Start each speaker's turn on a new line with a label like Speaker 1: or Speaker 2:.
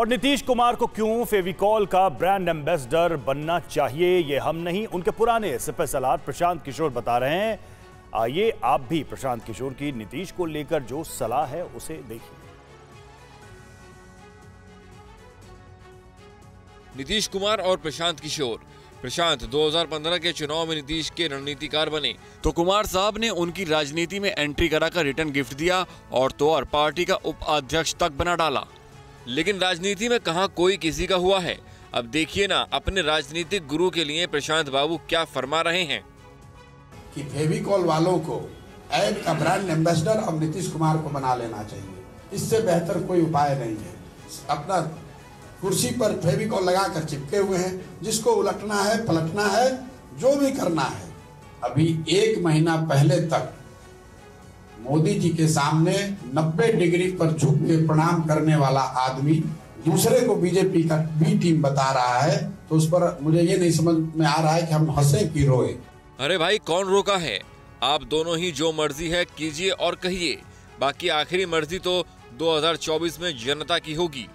Speaker 1: और नीतीश कुमार को क्यों फेविकॉल का ब्रांड एम्बेसडर बनना चाहिए, ये हम नहीं, उनके पुराने सिपह सलार प्रशांत किशोर बता रहे हैं। आइए आप भी प्रशांत किशोर की नीतीश को लेकर जो सलाह है, उसे देखिए।
Speaker 2: नीतीश कुमार और प्रशांत किशोर। प्रशांत 2015 के चुनाव में नीतीश के रणनीतिकार बने। तो कुमार साहब ने उनकी राजनीति में एंट्री कराकर रिटर्न गिफ्ट दिया और तो और पार्टी का उपाध्यक्ष तक बना डाला। लेकिन राजनीति में कहा कोई किसी का हुआ है? अब देखिए ना, अपने राजनीतिक गुरु के लिए प्रशांत बाबू क्या फरमा रहे हैं।
Speaker 3: कि फेविकॉल वालों को ऐड का ब्रांड एम्बेसडर अब नीतीश कुमार को बना लेना चाहिए। इससे बेहतर कोई उपाय नहीं है। अपना कुर्सी पर फेविकॉल लगाकर चिपके हुए हैं, जिसको उलटना है, पलटना है, जो भी करना है। अभी एक महीना पहले तक मोदी जी के सामने 90 डिग्री पर झुक के प्रणाम करने वाला आदमी दूसरे को बीजेपी का बी टीम बता रहा है तो उस पर मुझे ये नहीं समझ में आ रहा है कि हम हंसे की रोए।
Speaker 2: अरे भाई, कौन रोका है? आप दोनों ही जो मर्ज़ी है कीजिए और कहिए। बाकी आखिरी मर्ज़ी तो 2024 में जनता की होगी।